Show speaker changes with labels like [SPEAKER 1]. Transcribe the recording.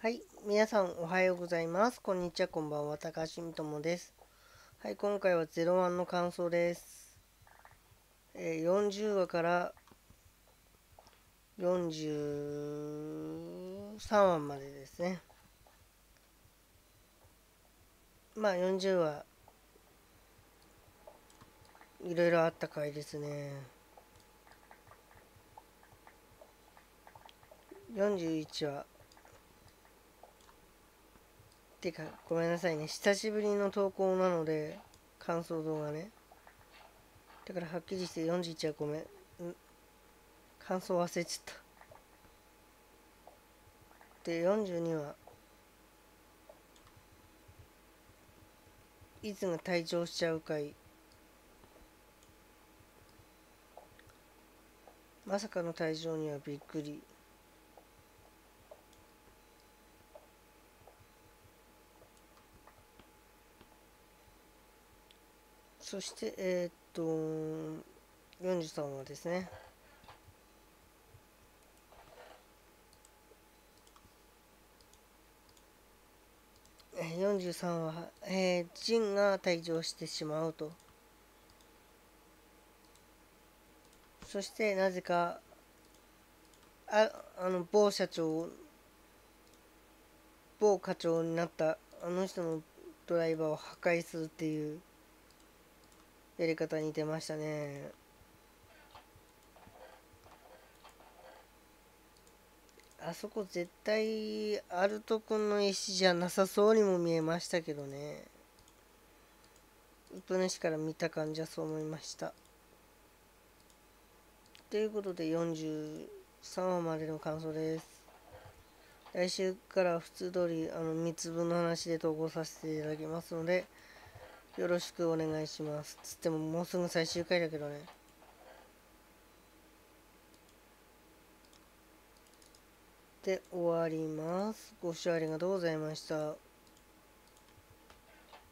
[SPEAKER 1] はい、皆さんおはようございます。こんにちは、こんばんは。高橋みともです。はい、今回は01の感想です。えー40話から43話までですね。まあ40話、いろいろあった回ですね。41話。てか、ごめんなさいね。久しぶりの投稿なので、感想動画ね。だからはっきりして41はごめん。感想忘れちゃった。で、42は、いつが退場しちゃう回。まさかの退場にはびっくり。そして、えっと、43話ですね。43話、えー、ジンが退場してしまうと。そして、なぜか、あ、あの、某社長、某課長になったあの人のドライバーを破壊するっていうやり方に出ましたね。あそこ絶対アルト君の石じゃなさそうにも見えましたけどね。ウプ主から見た感じはそう思いました。ということで43話までの感想です。来週から普通通りあの3つ分の話で投稿させていただきますので、よろしくお願いします。つってももうすぐ最終回だけどね。で、終わります。ご視聴ありがとうございました。